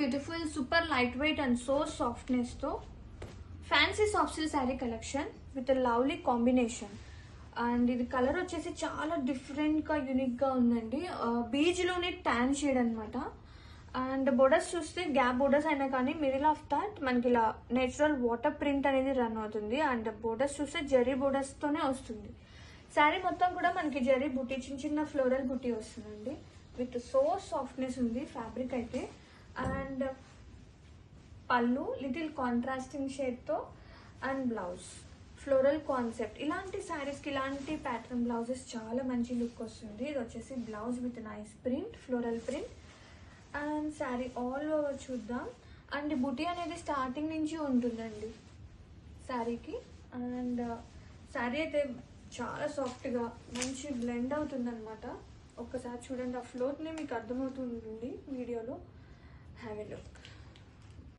Beautiful super light weight and so సాఫ్ట్నెస్తో fancy soft silk sari collection with lovely combination and ఇది colour వచ్చేసి చాలా డిఫరెంట్గా యూనిక్గా ఉందండి. బీజ్లోనే ట్యాన్ షేడ్ అనమాట అండ్ బోర్డర్స్ చూస్తే గ్యాప్ బోర్డర్స్ అయినా కానీ మిడిల్ ఆఫ్ దాట్ మనకి ఇలా నేచురల్ వాటర్ ప్రింట్ అనేది రన్ అవుతుంది. అండ్ బోర్డర్స్ చూస్తే జరీ బోర్డర్స్తోనే వస్తుంది. శారీ మొత్తం కూడా మనకి జరీ బుట్టి చిన్న చిన్న ఫ్లోరల్ బుట్టి వస్తుందండి. విత్ సో సాఫ్ట్నెస్ ఉంది ఫ్యాబ్రిక్ అయితే. అండ్ పళ్ళు లిటిల్ కాంట్రాస్టింగ్ షేడ్తో అండ్ బ్లౌజ్. Floral concept. ఇలాంటి శారీస్కి ఇలాంటి ప్యాటర్న్ బ్లౌజెస్ చాలా మంచి లుక్ వస్తుంది. ఇది వచ్చేసి blouse with nice print floral print. And sari all over చూద్దాం. అండ్ బుటీ అనేది స్టార్టింగ్ నుంచి ఉంటుందండి శారీకి. అండ్ uh, శారీ అయితే చాలా సాఫ్ట్గా మంచి బ్లెండ్ అవుతుందన్నమాట. ఒక్కసారి చూడండి ఆ ఫ్లోత్నే మీకు అర్థమవుతుంది. have a look.